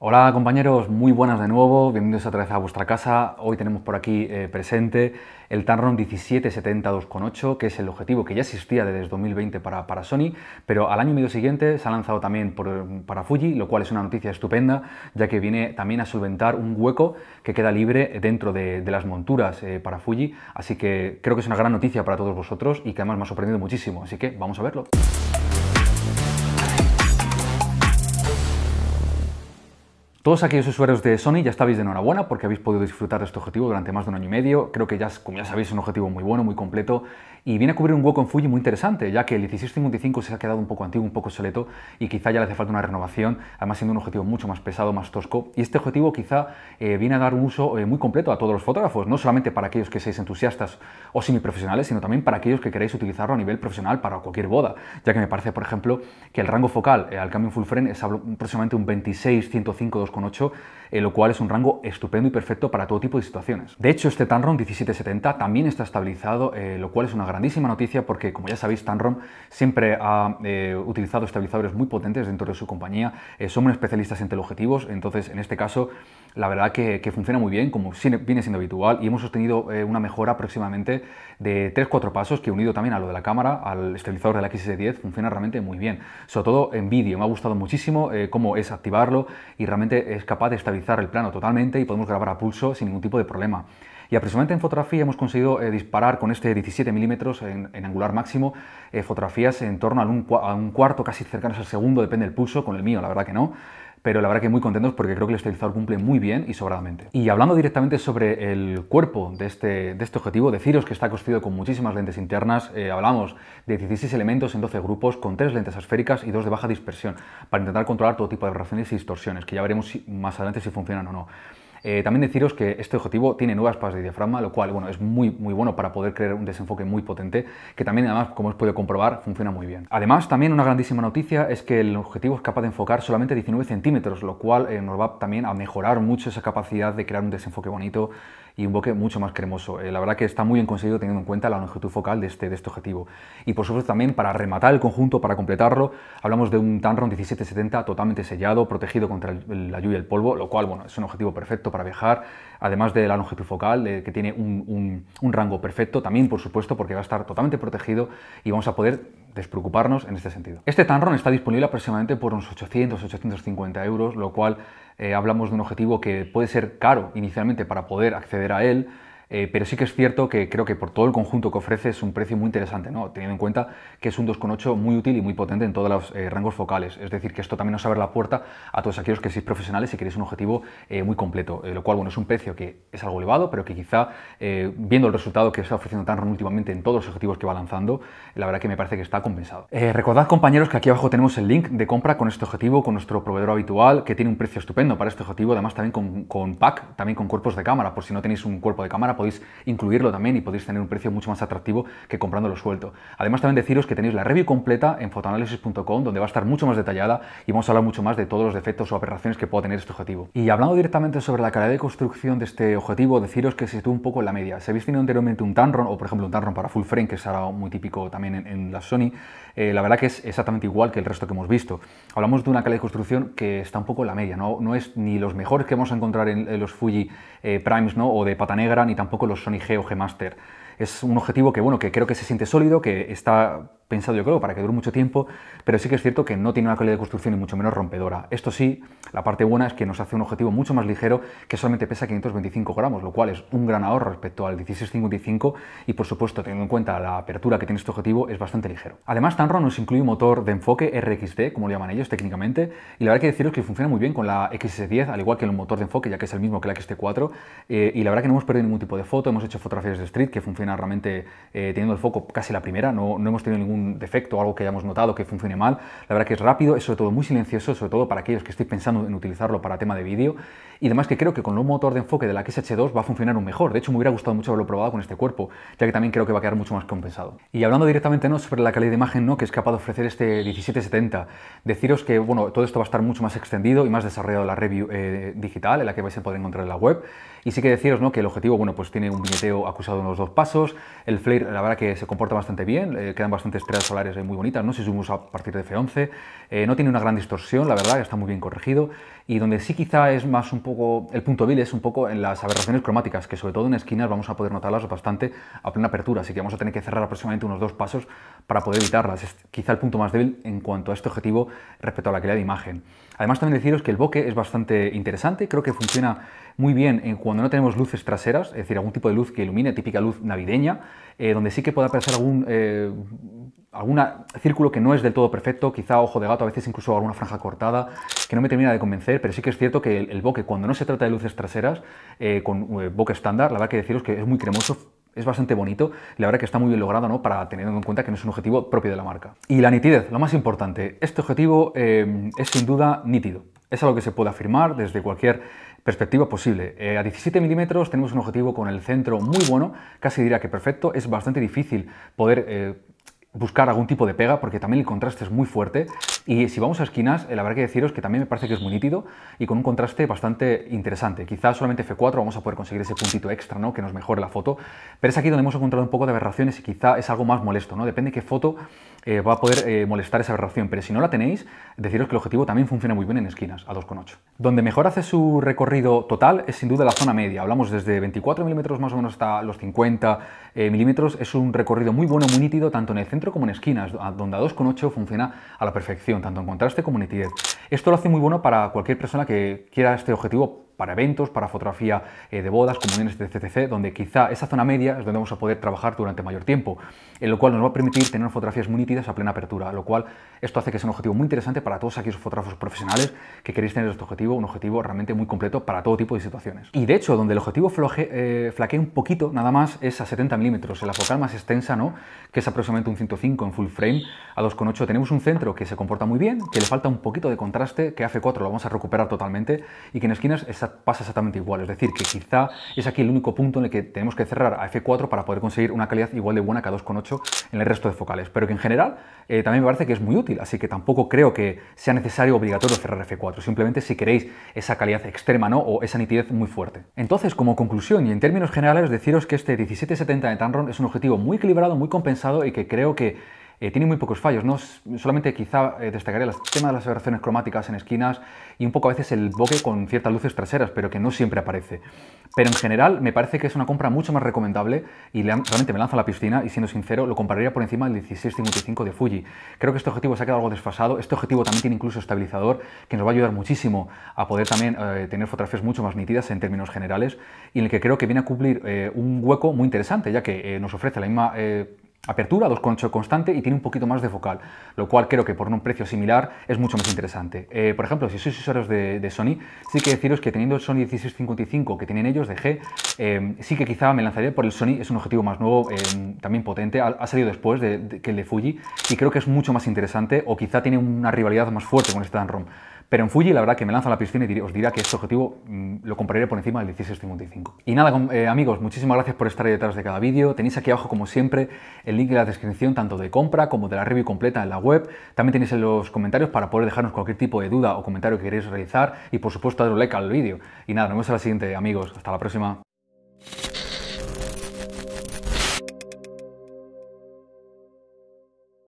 Hola compañeros, muy buenas de nuevo, bienvenidos otra vez a vuestra casa. Hoy tenemos por aquí eh, presente el Tamron 1770 2.8, que es el objetivo que ya existía desde 2020 para, para, Sony, pero al año medio siguiente se ha lanzado también para Fuji, lo cual es una noticia estupenda, ya que viene también a solventar un hueco que queda libre dentro de, las monturas eh, para Fuji, así que creo que es una gran noticia para todos vosotros y que además me ha sorprendido muchísimo, así que vamos a verlo. Todos aquellos usuarios de Sony ya estáis de enhorabuena porque habéis podido disfrutar de este objetivo durante más de un año y medio. Creo que ya, como ya sabéis, es un objetivo muy bueno, muy completo y viene a cubrir un hueco en Fuji muy interesante, ya que el 1655 se ha quedado un poco antiguo, un poco obsoleto y quizá ya le hace falta una renovación, además siendo un objetivo mucho más pesado, más tosco. Y este objetivo quizá eh, viene a dar un uso eh, muy completo a todos los fotógrafos, no solamente para aquellos que seáis entusiastas o semiprofesionales, sino también para aquellos que queráis utilizarlo a nivel profesional para cualquier boda, ya que me parece, por ejemplo, que el rango focal eh, al cambio en full frame es aproximadamente un 26-105-2.8 eh, lo cual es un rango estupendo y perfecto para todo tipo de situaciones. De hecho, este Tamron 1770 también está estabilizado, eh, lo cual es una grandísima noticia porque, como ya sabéis, Tamron siempre ha eh, utilizado estabilizadores muy potentes dentro de su compañía, son especialistas en teleobjetivos, entonces en este caso la verdad que, funciona muy bien, como viene siendo habitual, y hemos obtenido una mejora aproximadamente de 3-4 pasos, que unido también a lo de la cámara, al estabilizador de la XS10, funciona realmente muy bien. Sobre todo en vídeo, me ha gustado muchísimo cómo es activarlo y realmente es capaz de estabilizar el plano totalmente y podemos grabar a pulso sin ningún tipo de problema. Y aproximadamente en fotografía hemos conseguido eh, disparar con este 17 milímetros en, angular máximo eh, fotografías en torno a un, a un, cuarto, casi cercanos al segundo, depende del pulso, con el mío la verdad que no, pero la verdad que muy contentos porque creo que el estabilizador cumple muy bien y sobradamente. Y hablando directamente sobre el cuerpo de este, de este objetivo, deciros que está construido con muchísimas lentes internas, eh, hablamos de 16 elementos en 12 grupos, con 3 lentes esféricas y 2 de baja dispersión, para intentar controlar todo tipo de aberraciones y distorsiones, que ya veremos más adelante si funcionan o no. Eh, también deciros que este objetivo tiene nuevas pasas de diafragma, lo cual bueno, es muy, muy bueno para poder crear un desenfoque muy potente, que también además, como os puede comprobar, funciona muy bien. Además, también una grandísima noticia es que el objetivo es capaz de enfocar solamente 19 centímetros, lo cual eh, nos va también a mejorar mucho esa capacidad de crear un desenfoque bonito y un bokeh mucho más cremoso. Eh, la verdad que está muy bien conseguido teniendo en cuenta la longitud focal de este, de este objetivo. Y por supuesto también para rematar el conjunto, para completarlo, hablamos de un Tamron 1770 totalmente sellado, protegido contra la lluvia y el polvo, lo cual bueno, es un objetivo perfecto para viajar, además de la longitud focal, que tiene un, un rango perfecto, también por supuesto porque va a estar totalmente protegido y vamos a poder despreocuparnos en este sentido. Este Tamron está disponible aproximadamente por unos 800-850 euros, lo cual eh, hablamos de un objetivo que puede ser caro inicialmente para poder acceder a él, eh, pero sí que es cierto que creo que por todo el conjunto que ofrece es un precio muy interesante, ¿no? teniendo en cuenta que es un 2.8 muy útil y muy potente en todos los eh, rangos focales. Es decir, que esto también nos abre la puerta a todos aquellos que sois profesionales y queréis un objetivo eh, muy completo, lo cual bueno, es un precio que es algo elevado, pero que quizá viendo el resultado que está ofreciendo Tamron últimamente en todos los objetivos que va lanzando, la verdad que me parece que está compensado. recordad compañeros que aquí abajo tenemos el link de compra con este objetivo, con nuestro proveedor habitual, que tiene un precio estupendo para este objetivo, además también con, con pack, también con cuerpos de cámara, por si no tenéis un cuerpo de cámara podéis incluirlo también y podéis tener un precio mucho más atractivo que comprándolo suelto. Además también deciros que tenéis la review completa en fotoanálisis.com donde va a estar mucho más detallada y vamos a hablar mucho más de todos los defectos o aberraciones que pueda tener este objetivo. Y hablando directamente sobre la calidad de construcción de este objetivo, deciros que se sitúa un poco en la media. Si habéis tenido anteriormente un Tamron o por ejemplo un Tamron para full frame, que es ahora muy típico también en, la Sony, eh, la verdad que es exactamente igual que el resto que hemos visto. Hablamos de una calidad de construcción que está un poco en la media, no, no es ni los mejores que vamos a encontrar en, los Fuji eh, Primes ¿no? o de pata negra, ni tampoco los Sony G o G Master. Es un objetivo que, bueno, que creo que se siente sólido, que está pensado yo creo para que dure mucho tiempo, pero sí que es cierto que no tiene una calidad de construcción y mucho menos rompedora. Esto sí, la parte buena es que nos hace un objetivo mucho más ligero que solamente pesa 525 gramos, lo cual es un gran ahorro respecto al 1655 y por supuesto teniendo en cuenta la apertura que tiene este objetivo es bastante ligero. Además Tamron nos incluye un motor de enfoque RXD, como lo llaman ellos técnicamente, y la verdad que deciros que funciona muy bien con la XS10, al igual que el motor de enfoque, ya que es el mismo que la XT4, eh, y la verdad que no hemos perdido ningún tipo de foto, hemos hecho fotografías de street que funciona realmente eh, teniendo el foco casi la primera, no, no hemos tenido ningún defecto o algo que hayamos notado que funcione mal. La verdad que es rápido, es sobre todo muy silencioso, sobre todo para aquellos que estéis pensando en utilizarlo para tema de vídeo. Y además que creo que con un motor de enfoque de la XH2 va a funcionar un mejor. De hecho, me hubiera gustado mucho haberlo probado con este cuerpo, ya que también creo que va a quedar mucho más compensado. Y hablando directamente ¿no? sobre la calidad de imagen ¿no? que es capaz de ofrecer este 1770, deciros que bueno, todo esto va a estar mucho más extendido y más desarrollado en la review eh, digital, en la que vais a poder encontrar en la web. Y sí que deciros ¿no? que el objetivo bueno, pues tiene un viñeteo acusado en los dos pasos, el flare la verdad que se comporta bastante bien, eh, quedan bastantes búsquedas solares muy bonitas, no se zoomos a partir de F11, eh, no tiene una gran distorsión, la verdad, está muy bien corregido, y donde sí quizá es más un poco, el punto vil es un poco en las aberraciones cromáticas, que sobre todo en esquinas vamos a poder notarlas bastante a plena apertura, así que vamos a tener que cerrar aproximadamente unos dos pasos para poder evitarlas. Es quizá el punto más débil en cuanto a este objetivo respecto a la calidad de imagen. Además también deciros que el bokeh es bastante interesante, creo que funciona muy bien en cuando no tenemos luces traseras, es decir, algún tipo de luz que ilumine, típica luz navideña, eh, donde sí que pueda aparecer algún eh, círculo que no es del todo perfecto, quizá ojo de gato, a veces incluso alguna franja cortada, que no me termina de convencer, pero sí que es cierto que el, bokeh, cuando no se trata de luces traseras, eh, con bokeh estándar, la verdad que deciros que es muy cremoso, es bastante bonito la verdad que está muy bien logrado ¿no? para tener en cuenta que no es un objetivo propio de la marca. Y la nitidez, lo más importante, este objetivo es sin duda nítido. Es algo que se puede afirmar desde cualquier perspectiva posible. Eh, a 17 milímetros tenemos un objetivo con el centro muy bueno, casi diría que perfecto. Es bastante difícil poder eh, buscar algún tipo de pega porque también el contraste es muy fuerte y si vamos a esquinas, eh, la verdad que deciros que también me parece que es muy nítido y con un contraste bastante interesante. Quizás solamente F4 vamos a poder conseguir ese puntito extra ¿no? que nos mejore la foto, pero es aquí donde hemos encontrado un poco de aberraciones y quizá es algo más molesto, ¿no? Depende de qué foto eh, va a poder eh, molestar esa aberración, pero si no la tenéis, deciros que el objetivo también funciona muy bien en esquinas, a 2,8. Donde mejor hace su recorrido total es sin duda la zona media, hablamos desde 24 milímetros más o menos hasta los 50 milímetros, es un recorrido muy bueno, muy nítido, tanto en el centro como en esquinas, donde a 2,8 funciona a la perfección, tanto en contraste como en nitidez. Esto lo hace muy bueno para cualquier persona que quiera este objetivo para eventos, para fotografía eh, de bodas, comuniones, etc, donde quizá esa zona media es donde vamos a poder trabajar durante mayor tiempo, en lo cual nos va a permitir tener fotografías muy nítidas a plena apertura, lo cual esto hace que sea un objetivo muy interesante para todos aquellos fotógrafos profesionales que queréis tener este objetivo, un objetivo realmente muy completo para todo tipo de situaciones. Y de hecho, donde el objetivo eh, flaquea un poquito, nada más, es a 70 milímetros, en la focal más extensa, ¿no? que es aproximadamente un 105 en full frame, a 2,8 tenemos un centro que se comporta muy bien, que le falta un poquito de contraste, que a F4 lo vamos a recuperar totalmente, y que en esquinas pasa exactamente igual. Es decir, que quizá es aquí el único punto en el que tenemos que cerrar a F4 para poder conseguir una calidad igual de buena que a 2.8 en el resto de focales. Pero que en general eh, también me parece que es muy útil, así que tampoco creo que sea necesario o obligatorio cerrar F4. Simplemente si queréis esa calidad extrema ¿no? o esa nitidez muy fuerte. Entonces, como conclusión y en términos generales, deciros que este 1770 de Tamron es un objetivo muy equilibrado, muy compensado y que creo que eh, tiene muy pocos fallos, ¿no? solamente quizá eh, destacaré el tema de las aberraciones cromáticas en esquinas y un poco a veces el bokeh con ciertas luces traseras, pero que no siempre aparece. Pero en general me parece que es una compra mucho más recomendable y realmente me lanza a la piscina y siendo sincero lo compararía por encima del 1655 de Fuji. Creo que este objetivo se ha quedado algo desfasado, este objetivo también tiene incluso estabilizador que nos va a ayudar muchísimo a poder también eh, tener fotografías mucho más nítidas en términos generales y en el que creo que viene a cumplir un hueco muy interesante ya que nos ofrece la misma apertura 2,8 constante y tiene un poquito más de focal, lo cual creo que por un precio similar es mucho más interesante. Eh, por ejemplo, si sois usuarios de, Sony, sí que deciros que teniendo el Sony 1655 que tienen ellos de G, eh, sí que quizá me lanzaría por el Sony, es un objetivo más nuevo, eh, también potente, ha, salido después de, que el de Fuji y creo que es mucho más interesante o quizá tiene una rivalidad más fuerte con este Tamron. Pero en Fuji la verdad que me lanza a la piscina y os dirá que este objetivo mm, lo compraría por encima del 1655. Y nada, eh, amigos, muchísimas gracias por estar ahí detrás de cada vídeo. Tenéis aquí abajo, como siempre, el link en la descripción tanto de compra como de la review completa en la web. También tenéis en los comentarios para poder dejarnos cualquier tipo de duda o comentario que queréis realizar y por supuesto darle like al vídeo. Y nada, nos vemos en la siguiente, amigos. Hasta la próxima.